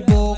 Bible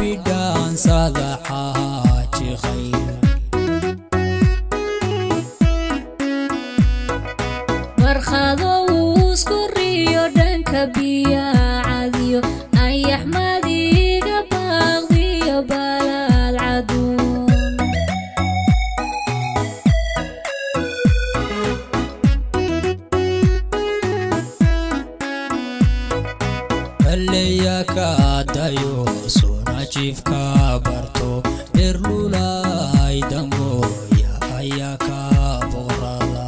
بيدان صدحها تخيل برخضو وسكريو دنك بيا عاديو أي أحمدي قباغديو بلا العدو اللي يكاد يوسف jiifka barto dherlulay dangooya ayaa ka boqrala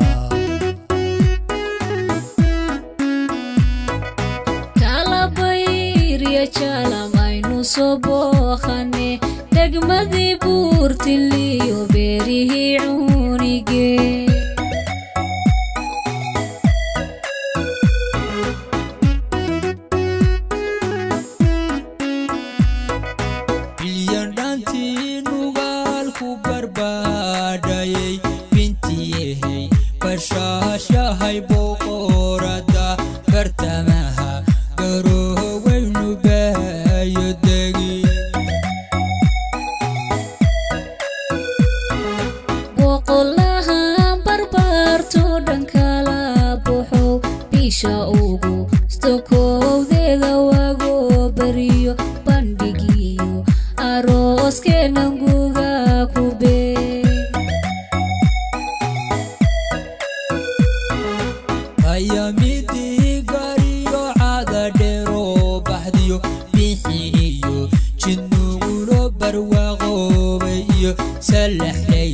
kalabayriyo jalam aynu soo booqane degmadii buurtiliyo beerihii xilyan dhaantii nugaal ku barbaadhayey bintiyahey bashaas yahay boqorada bartamaha garoweynu baayo degi. ayamidii gariyo cadadheero baxdiyo bixi iyo jidnugulo barwaaqoobay iyo salaxlay